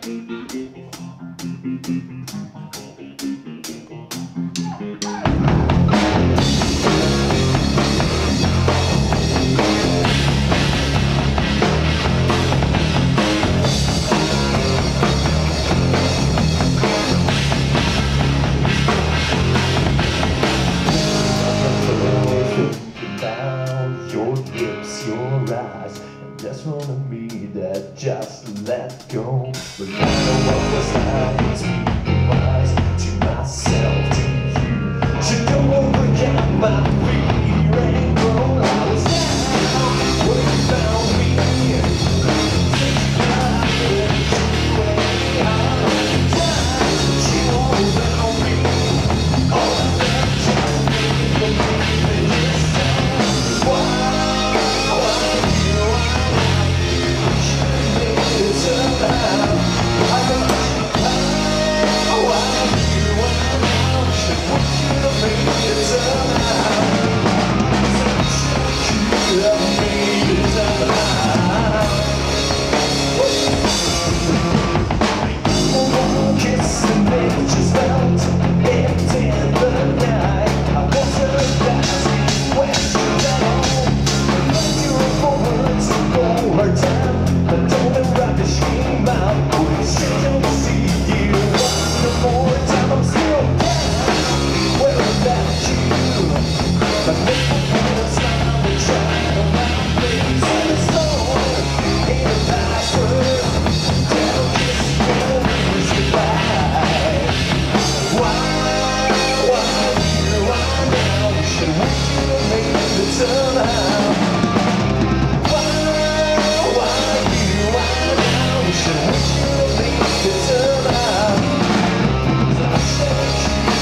just just let go. But I know what was happening to myself,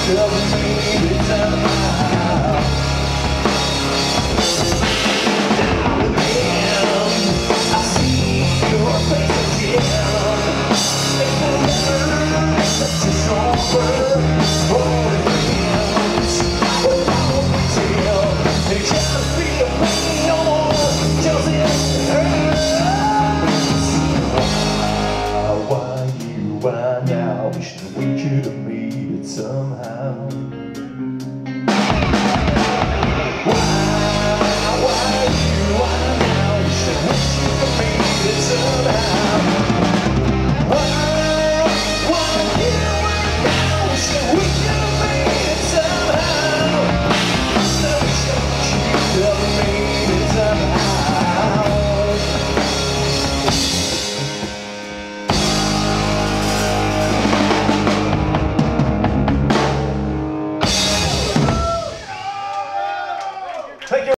Chama. somehow.